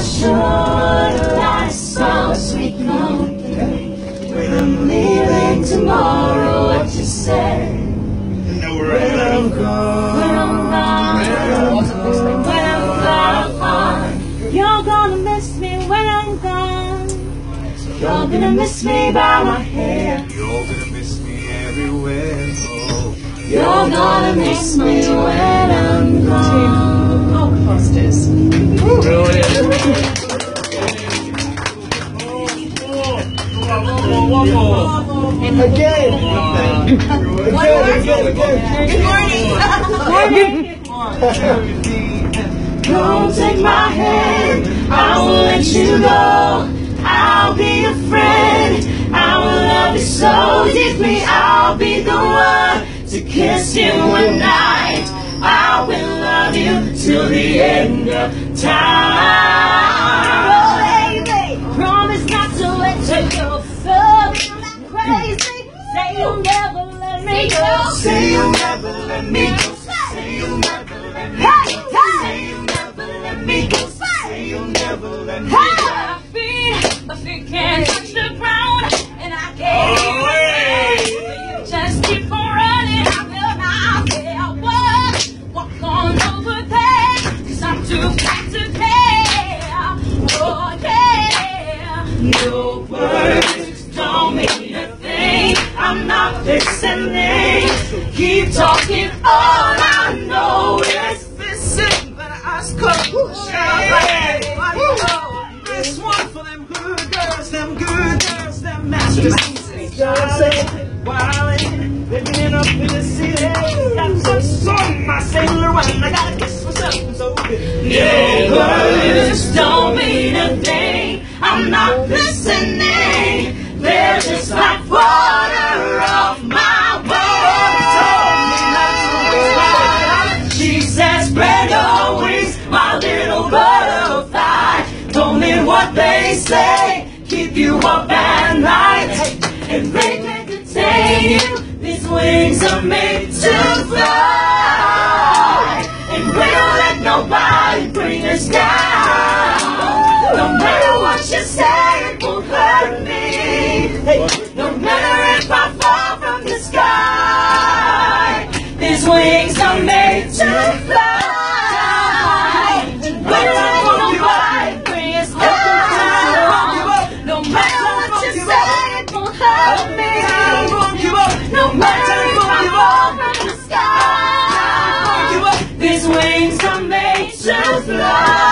should lie so sweet company. When I'm leaving tomorrow, what you say? When I'm gone, when I'm gone, when I'm gone, you're gonna miss me when I'm gone. You're gonna miss me by my hair. You're gonna miss me everywhere. Oh, You're gonna miss me when I'm gone. Oh, posters. Again. Again, again, again. Don't take my hand, I will let you go. I'll be a friend, I will love you so deeply. I'll be the one to kiss you goodnight. I will love you till the end of time. Go. say you'll never let me go. Say you'll never let me go. Say you'll never let me go. Say you'll never let me go. My feet, my feet can't touch the ground, and I can't Oh. You just keep on running. I not say a. Walk on over there, cause I'm too fat to care. Oh, yeah. Your words don't mean a thing. I'm not listening. Keep talking, all I know is Listen, but I scope. This one for them good girls, them good girls, them masterpieces. Darling, wildin', living up in the city. Got some song, my sailor one. I gotta kiss myself so good. Your words don't mean a thing. I'm not listening. They're just like water say. Keep you up at night. And they can detain you. These wings are made to fly. And we'll let nobody bring us down. No matter what you say, it won't hurt me. No matter if I fall from the sky, these wings are made to fly. Christmas.